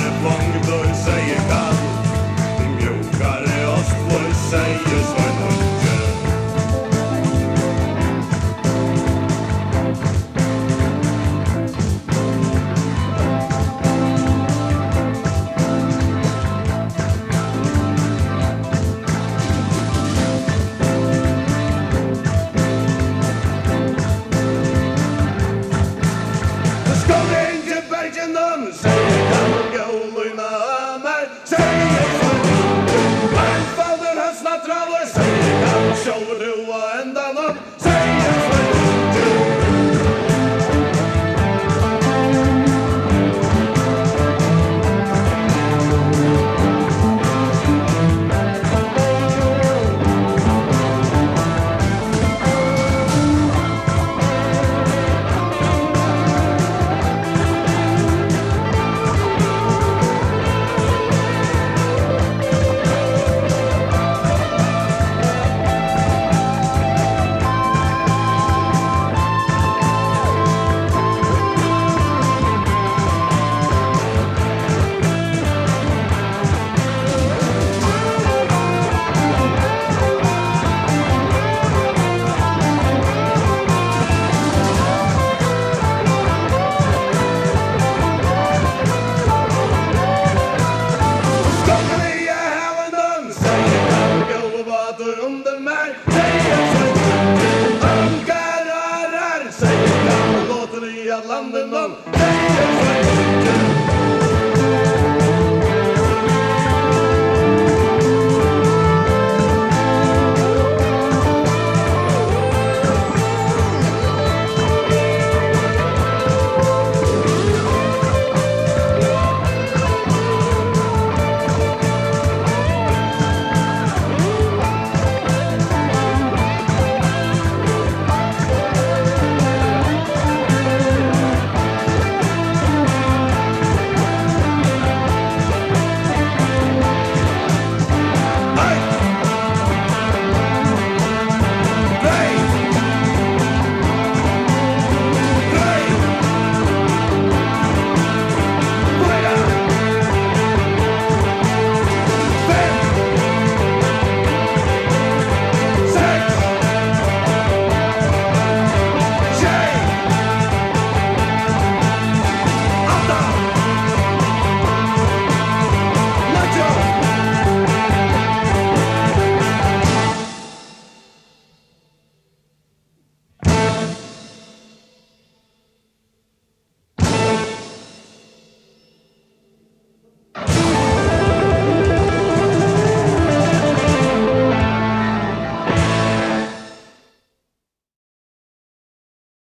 telefon, gdy zajechał, Say ospój, sejdzie, zajdą.